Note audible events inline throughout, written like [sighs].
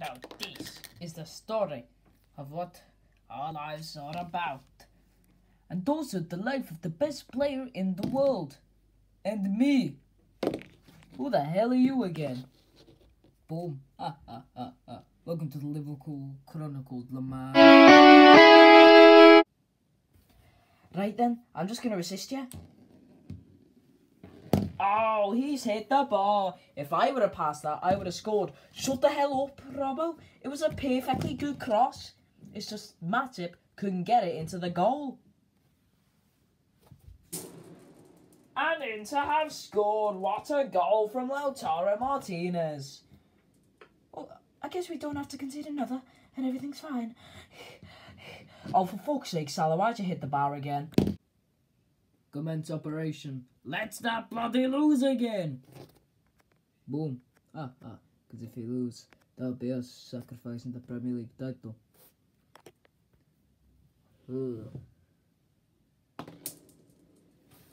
Now, this is the story of what our lives are about. And are the life of the best player in the world. And me. Who the hell are you again? Boom. Ah, ah, ah, ah. Welcome to the Liverpool Chronicles, Lamar. Right then, I'm just gonna assist you. Oh, he's hit the ball. If I would have passed that, I would have scored. Shut the hell up, Robbo. It was a perfectly good cross. It's just Matip couldn't get it into the goal. And Inter have scored. What a goal from Lautaro Martinez. Well, I guess we don't have to concede another, and everything's fine. [sighs] Oh, for fuck's sake, Salah, you hit the bar again? Commence operation. Let's not bloody lose again. Boom. Ah, ah. Because if we lose, that'll be us sacrificing the Premier League title. Ugh.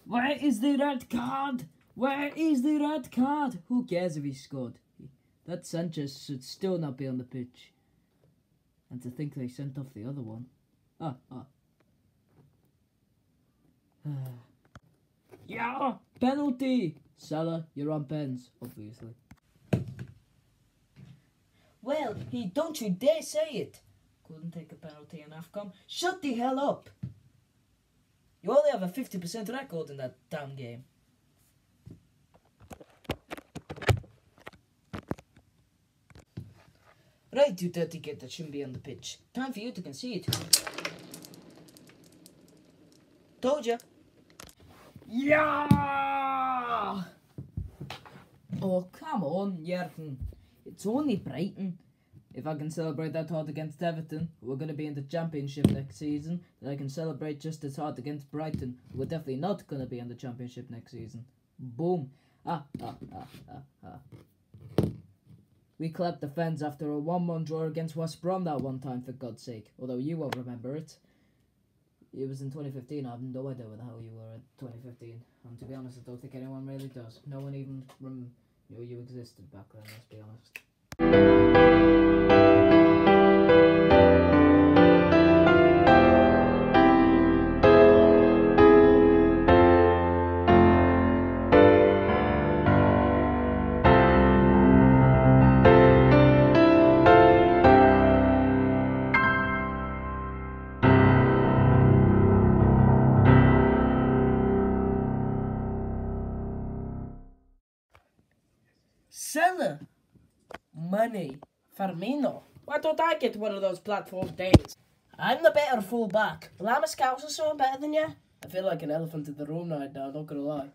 Where is the red card? Where is the red card? Who cares if he scored? That Sanchez should still not be on the pitch. And to think they sent off the other one. Ah, ah. [sighs] [sighs] yeah, penalty! Salah, you're on pens, obviously. Well, he don't you dare say it. Couldn't take a penalty in AFCON. Shut the hell up! You only have a 50% record in that damn game. Right, you dirty kid that shouldn't be on the pitch. Time for you to concede. Told ya. Yeah! Oh, come on, Jurgen. It's only Brighton. If I can celebrate that hard against Everton, who are going to be in the Championship next season, then I can celebrate just as hard against Brighton, who are definitely not going to be in the Championship next season. Boom. Ah, ah, ah, ah, ah. We clapped the fans after a 1-1 draw against West Brom that one time, for God's sake. Although you won't remember it. It was in 2015. I have no idea where the hell you were 2015. And to be honest, I don't think anyone really does. No one even rem- knew you existed back then, let's be honest. Salah. Mané. Firmino. Why don't I get one of those platform days? I'm the better fullback. Well, I'm a so I'm better than you. I feel like an elephant in the room right now, not gonna lie.